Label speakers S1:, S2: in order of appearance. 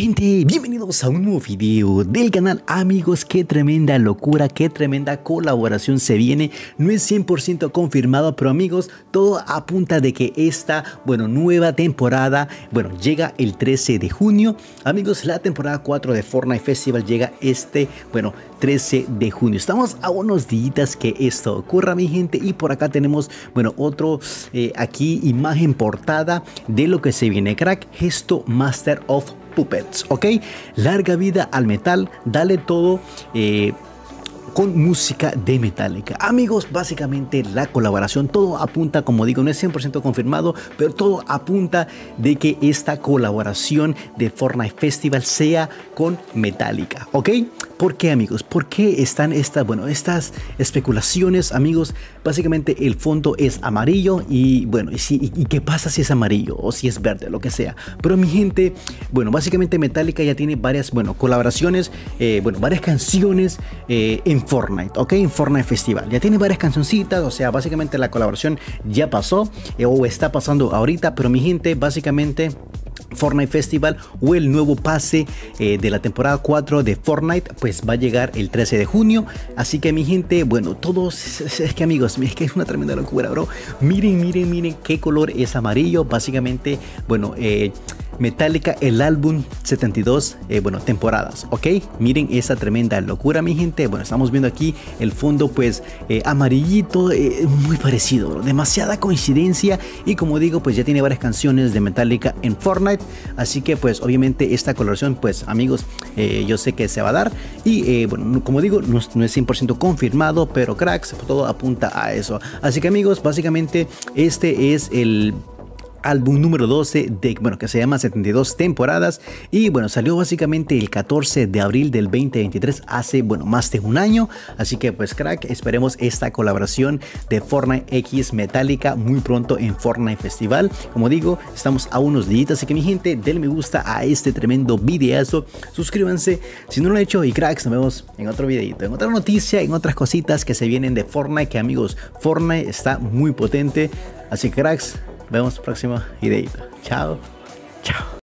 S1: gente, bienvenidos a un nuevo video del canal amigos, qué tremenda locura, qué tremenda colaboración se viene, no es 100% confirmado pero amigos, todo apunta de que esta, bueno, nueva temporada, bueno, llega el 13 de junio, amigos, la temporada 4 de Fortnite Festival llega este, bueno, 13 de junio, estamos a unos días que esto ocurra mi gente y por acá tenemos, bueno, otro, eh, aquí imagen portada de lo que se viene, crack, gesto Master of Puppets, ¿ok? Larga vida al metal, dale todo. Eh, con música de Metallica. Amigos, básicamente la colaboración, todo apunta, como digo, no es 100% confirmado, pero todo apunta de que esta colaboración de Fortnite Festival sea con Metallica, ¿ok? ¿Por qué amigos? ¿Por qué están estas, bueno, estas especulaciones amigos? Básicamente el fondo es amarillo y bueno, y, y, qué pasa si es amarillo o si es verde, lo que sea. Pero mi gente, bueno, básicamente Metallica ya tiene varias, bueno, colaboraciones, eh, bueno, varias canciones eh, en Fortnite, ¿ok? En Fortnite Festival. Ya tiene varias cancioncitas, o sea, básicamente la colaboración ya pasó eh, o está pasando ahorita, pero mi gente, básicamente... Fortnite Festival o el nuevo pase eh, de la temporada 4 de Fortnite pues va a llegar el 13 de junio. Así que mi gente bueno todos es, que amigos es que es una tremenda locura bro. Miren miren miren qué color es amarillo. Básicamente bueno eh, Metallica, el álbum 72, eh, bueno, temporadas, ¿ok? Miren esa tremenda locura, mi gente. Bueno, estamos viendo aquí el fondo, pues, eh, amarillito, eh, muy parecido, demasiada coincidencia. Y como digo, pues ya tiene varias canciones de Metallica en Fortnite. Así que, pues, obviamente, esta colaboración, pues, amigos, yo sé que se va a dar. Y, bueno, como digo, no, no es 100% confirmado, pero cracks, todo apunta a eso. Así que, amigos, básicamente, este es el álbum número 12 de, bueno, que se llama 72 temporadas. Y bueno, salió básicamente el 14 de abril del 2023, hace, bueno, más de un año, así que pues crack, esperemos esta colaboración de Fortnite X Metallica muy pronto en Fortnite Festival, como digo, estamos a unos días, así que mi gente, denle me gusta a este tremendo videazo, suscríbanse si no lo han hecho. Y cracks, nos vemos en otro videito, en otra noticia, en otras cositas que se vienen de Fortnite, que amigos, Fortnite está muy potente, así que cracks, vemos próximo videito. Chao. Chao.